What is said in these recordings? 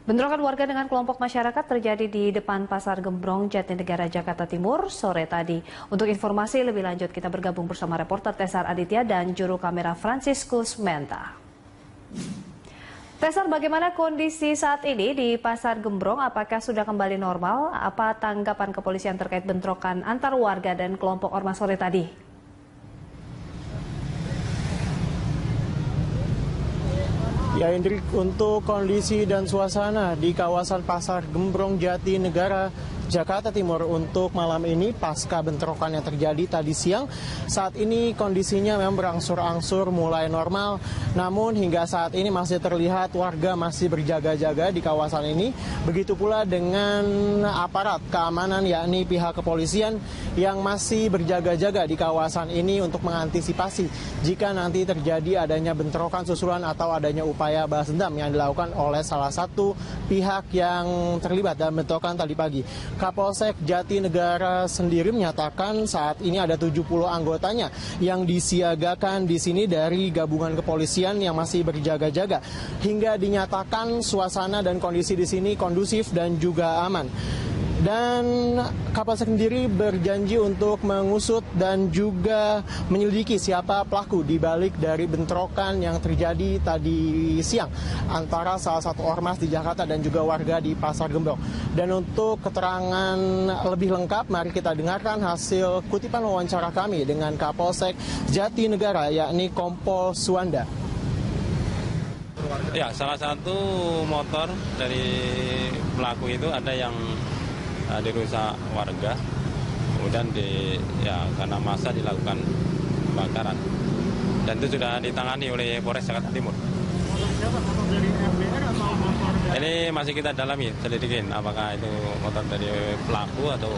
Bentrokan warga dengan kelompok masyarakat terjadi di depan Pasar Gembrong, Jatinegara, Jakarta Timur sore tadi. Untuk informasi lebih lanjut, kita bergabung bersama reporter Tesar Aditya dan juru kamera Franciscus Menta. Tesar, bagaimana kondisi saat ini di Pasar Gembrong? Apakah sudah kembali normal? Apa tanggapan kepolisian terkait bentrokan antar warga dan kelompok ormas sore tadi? Ya Indri, untuk kondisi dan suasana di kawasan Pasar Gembrong Jati Negara Jakarta Timur untuk malam ini pasca bentrokan yang terjadi tadi siang. Saat ini kondisinya memang berangsur-angsur mulai normal, namun hingga saat ini masih terlihat warga masih berjaga-jaga di kawasan ini. Begitu pula dengan aparat keamanan yakni pihak kepolisian yang masih berjaga-jaga di kawasan ini untuk mengantisipasi jika nanti terjadi adanya bentrokan susulan atau adanya upaya balas dendam yang dilakukan oleh salah satu pihak yang terlibat dalam bentrokan tadi pagi. Kapolsek Jatinegara sendiri menyatakan saat ini ada 70 anggotanya yang disiagakan di sini dari gabungan kepolisian yang masih berjaga-jaga hingga dinyatakan suasana dan kondisi di sini kondusif dan juga aman. Dan kapal sendiri berjanji untuk mengusut dan juga menyelidiki siapa pelaku di balik dari bentrokan yang terjadi tadi siang antara salah satu ormas di Jakarta dan juga warga di Pasar Gembong. Dan untuk keterangan lebih lengkap, mari kita dengarkan hasil kutipan wawancara kami dengan Kapolsek Jatinegara, yakni Kompol Suwanda. Ya, salah satu motor dari pelaku itu ada yang dirusak warga kemudian di ya karena masa dilakukan pembakaran dan itu sudah ditangani oleh Polres Jakarta Timur. Ini masih kita dalami, selidikin apakah itu motor dari pelaku atau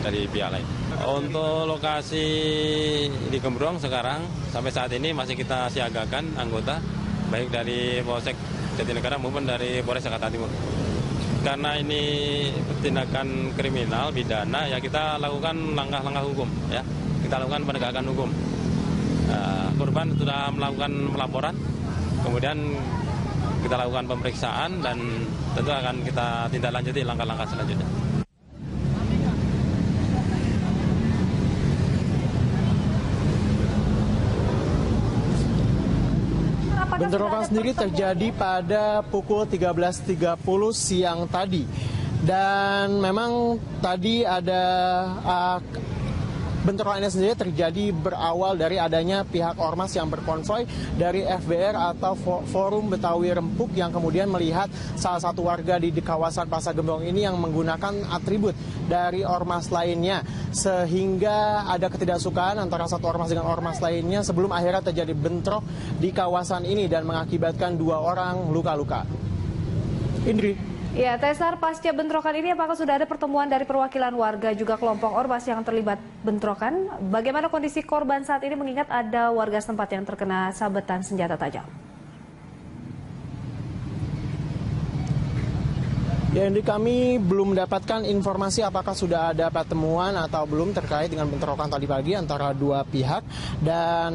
dari pihak lain. Untuk lokasi di Gembrong sekarang sampai saat ini masih kita siagakan anggota baik dari Polsek Jatinegara maupun dari Polres Jakarta Timur karena ini tindakan kriminal pidana ya kita lakukan langkah-langkah hukum ya kita lakukan penegakan hukum uh, korban sudah melakukan pelaporan kemudian kita lakukan pemeriksaan dan tentu akan kita tindak lanjuti langkah-langkah selanjutnya. Bentrokan sendiri terjadi pada pukul 13.30 siang tadi. Dan memang tadi ada uh, bentrokan ini sendiri terjadi berawal dari adanya pihak ormas yang berkonvoy dari FBR atau Forum Betawi Rempuk yang kemudian melihat salah satu warga di, kawasan Pasar Gembong ini yang menggunakan atribut dari ormas lainnya sehingga ada ketidaksukaan antara satu ormas dengan ormas lainnya sebelum akhirnya terjadi bentrok di kawasan ini dan mengakibatkan dua orang luka-luka. Indri. Ya, Tesar, pasca bentrokan ini apakah sudah ada pertemuan dari perwakilan warga juga kelompok ormas yang terlibat bentrokan? Bagaimana kondisi korban saat ini mengingat ada warga setempat yang terkena sabetan senjata tajam? Ya, Indri, kami belum mendapatkan informasi apakah sudah ada pertemuan atau belum terkait dengan bentrokan tadi pagi antara dua pihak. Dan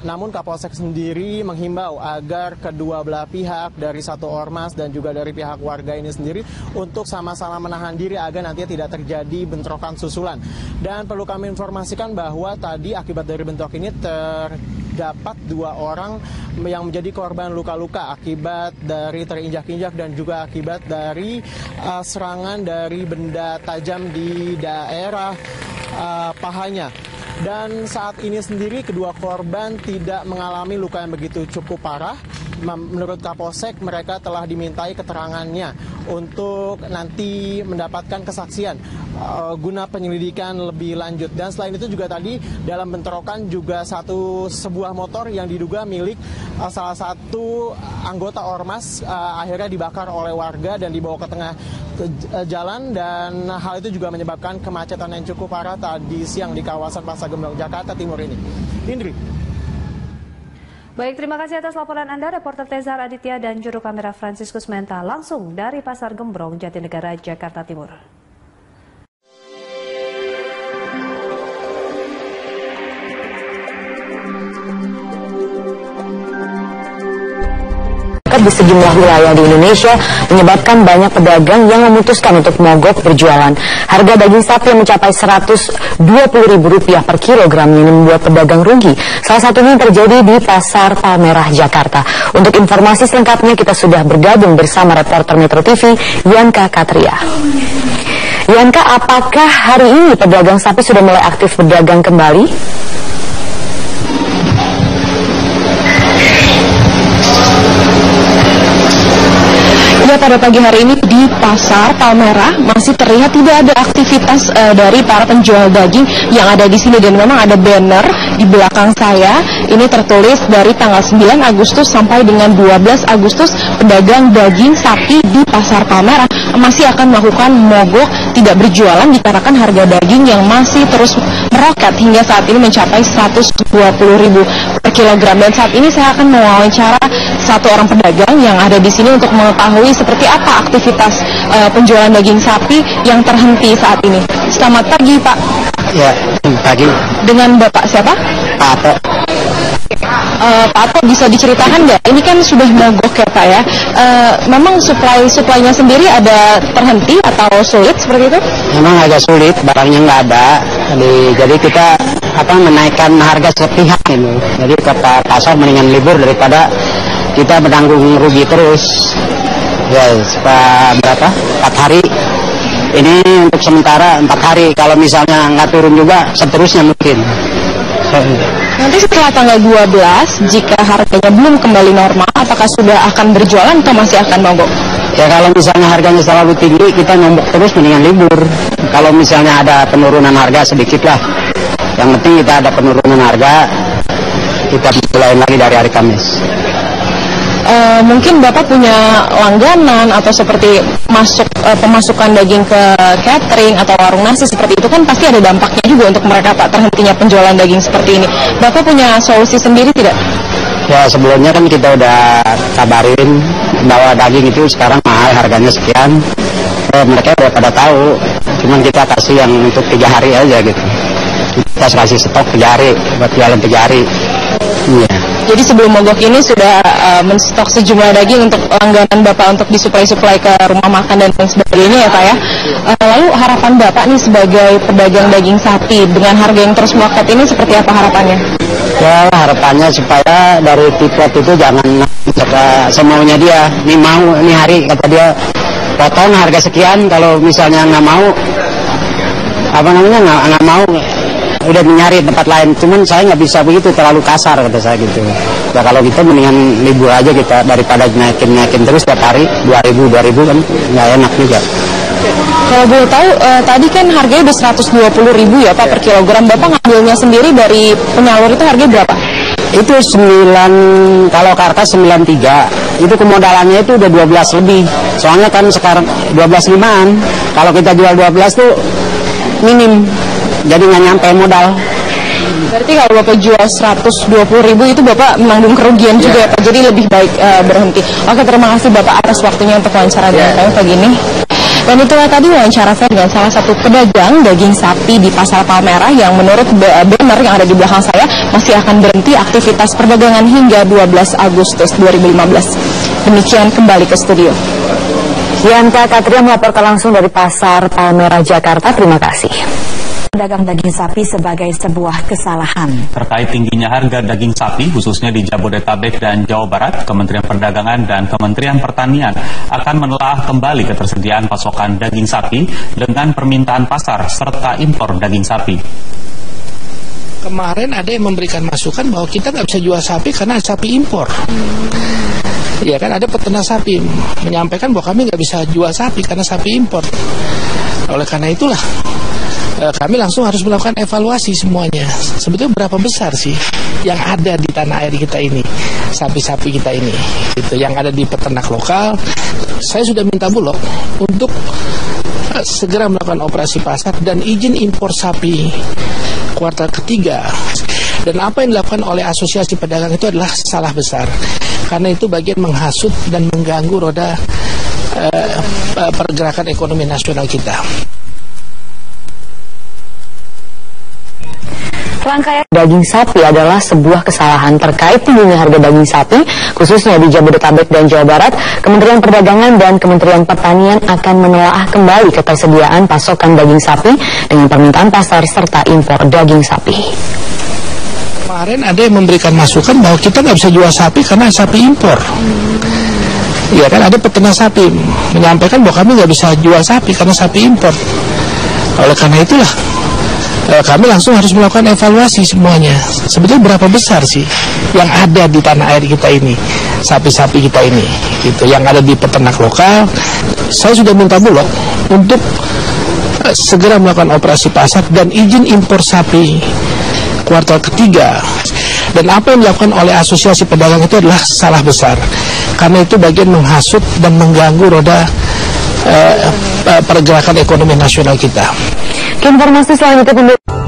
namun Kapolsek sendiri menghimbau agar kedua belah pihak dari satu ormas dan juga dari pihak warga ini sendiri untuk sama-sama menahan diri agar nantinya tidak terjadi bentrokan susulan. Dan perlu kami informasikan bahwa tadi akibat dari bentrok ini ter terdapat dua orang yang menjadi korban luka-luka akibat dari terinjak-injak dan juga akibat dari uh, serangan dari benda tajam di daerah uh, pahanya. Dan saat ini sendiri kedua korban tidak mengalami luka yang begitu cukup parah menurut Kapolsek mereka telah dimintai keterangannya untuk nanti mendapatkan kesaksian uh, guna penyelidikan lebih lanjut dan selain itu juga tadi dalam bentrokan juga satu sebuah motor yang diduga milik uh, salah satu anggota ormas uh, akhirnya dibakar oleh warga dan dibawa ke tengah jalan dan hal itu juga menyebabkan kemacetan yang cukup parah tadi siang di kawasan Pasar Gembrong Jakarta Timur ini. Indri. Baik, terima kasih atas laporan Anda, reporter Tezar Aditya dan juru kamera Franciscus Menta langsung dari Pasar Gembrong, Jatinegara, Jakarta Timur. Di sejumlah wilayah di Indonesia menyebabkan banyak pedagang yang memutuskan untuk mogok berjualan. Harga daging sapi yang mencapai Rp120.000 per kilogram ini membuat pedagang rugi. Salah satunya terjadi di Pasar Palmerah, Jakarta. Untuk informasi selengkapnya kita sudah bergabung bersama reporter Metro TV Yanka Katria. Yanka, apakah hari ini pedagang sapi sudah mulai aktif berdagang kembali? Ya pada pagi hari ini di pasar Palmerah masih terlihat tidak ada aktivitas uh, dari para penjual daging yang ada di sini. Dan memang ada banner di belakang saya. Ini tertulis dari tanggal 9 Agustus sampai dengan 12 Agustus pedagang daging sapi di pasar Palmerah masih akan melakukan mogok tidak berjualan dikarenakan harga daging yang masih terus meroket hingga saat ini mencapai 120.000 per kilogram. Dan saat ini saya akan mewawancara satu orang pedagang yang ada di sini untuk mengetahui seperti apa aktivitas uh, penjualan daging sapi yang terhenti saat ini. Selamat pagi, Pak. Ya, pagi. Dengan Bapak siapa? Pak Ato. Uh, Pak Ato bisa diceritakan nggak? Ini kan sudah mogok ya Pak ya. Uh, memang supply suplainya sendiri ada terhenti atau sulit seperti itu? Memang agak sulit, barangnya nggak ada. Jadi, jadi kita apa menaikkan harga sepihak ini. Jadi ke pasar mendingan libur daripada kita menanggung rugi terus ya berapa? Empat hari. Ini untuk sementara empat hari. Kalau misalnya nggak turun juga seterusnya mungkin. Nanti setelah tanggal 12 jika harganya belum kembali normal apakah sudah akan berjualan atau masih akan mogok? Ya kalau misalnya harganya selalu tinggi kita nombok terus mendingan libur. Kalau misalnya ada penurunan harga sedikit lah. Yang penting kita ada penurunan harga kita mulai lagi dari hari Kamis uh, mungkin Bapak punya langganan atau seperti masuk uh, pemasukan daging ke catering atau warung nasi seperti itu kan pasti ada dampaknya juga untuk mereka Pak terhentinya penjualan daging seperti ini. Bapak punya solusi sendiri tidak? Ya sebelumnya kan kita udah kabarin bahwa daging itu sekarang mahal harganya sekian. Eh, mereka udah pada tahu, cuman kita kasih yang untuk tiga hari aja gitu. Kita kasih stok tiga hari buat jualan tiga hari. Iya. Jadi sebelum mogok ini sudah uh, menstok sejumlah daging untuk langganan Bapak untuk disuplai-suplai ke rumah makan dan lain sebagainya ya Pak ya. Uh, lalu harapan Bapak nih sebagai pedagang daging sapi dengan harga yang terus meroket ini seperti apa harapannya? Ya harapannya supaya dari tipe itu jangan semaunya dia. Ini mau, ini hari kata dia potong harga sekian kalau misalnya nggak mau apa namanya nggak mau udah nyari tempat lain. Cuman saya nggak bisa begitu terlalu kasar kata saya gitu. Ya kalau gitu mendingan libur aja kita daripada naikin naikin terus tiap hari 2000 2000 kan nggak enak juga. Kalau boleh tahu eh, tadi kan harganya udah 120 ribu ya Pak per kilogram. Bapak ngambilnya sendiri dari penyalur itu harganya berapa? Itu 9 kalau karta 93 itu kemodalannya itu udah 12 lebih. Soalnya kan sekarang 12 limaan. Kalau kita jual 12 tuh minim jadi nggak nyampe modal. Berarti kalau Bapak jual 120 ribu itu Bapak menanggung kerugian yeah. juga ya Pak, jadi lebih baik uh, berhenti. Oke terima kasih Bapak atas waktunya untuk wawancara yeah. dengan kami pagi ini. Dan itulah tadi wawancara saya dengan salah satu pedagang daging sapi di Pasar Palmerah yang menurut banner yang ada di belakang saya masih akan berhenti aktivitas perdagangan hingga 12 Agustus 2015. Demikian kembali ke studio. Yanka Katria melaporkan langsung dari Pasar Palmerah, Jakarta. Terima kasih pedagang daging sapi sebagai sebuah kesalahan. Terkait tingginya harga daging sapi, khususnya di Jabodetabek dan Jawa Barat, Kementerian Perdagangan dan Kementerian Pertanian akan menelaah kembali ketersediaan pasokan daging sapi dengan permintaan pasar serta impor daging sapi. Kemarin ada yang memberikan masukan bahwa kita nggak bisa jual sapi karena sapi impor. Ya kan ada peternak sapi menyampaikan bahwa kami nggak bisa jual sapi karena sapi impor. Oleh karena itulah kami langsung harus melakukan evaluasi semuanya. Sebetulnya berapa besar sih yang ada di tanah air kita ini, sapi-sapi kita ini, gitu, yang ada di peternak lokal. Saya sudah minta bulog untuk eh, segera melakukan operasi pasar dan izin impor sapi kuartal ketiga. Dan apa yang dilakukan oleh asosiasi pedagang itu adalah salah besar. Karena itu bagian menghasut dan mengganggu roda uh, pergerakan ekonomi nasional kita. Rangkaian daging sapi adalah sebuah kesalahan terkait tingginya harga daging sapi, khususnya di Jabodetabek dan Jawa Barat. Kementerian Perdagangan dan Kementerian Pertanian akan menelaah kembali ketersediaan pasokan daging sapi dengan permintaan pasar serta impor daging sapi. Kemarin ada yang memberikan masukan bahwa kita nggak bisa jual sapi karena sapi impor. Iya kan ada peternak sapi menyampaikan bahwa kami nggak bisa jual sapi karena sapi impor. Oleh karena itulah kami langsung harus melakukan evaluasi semuanya. Sebetulnya berapa besar sih yang ada di tanah air kita ini, sapi-sapi kita ini, gitu, yang ada di peternak lokal. Saya sudah minta bulog untuk eh, segera melakukan operasi pasar dan izin impor sapi kuartal ketiga. Dan apa yang dilakukan oleh asosiasi pedagang itu adalah salah besar. Karena itu bagian menghasut dan mengganggu roda eh, eh, pergerakan ekonomi nasional kita. Informasi selanjutnya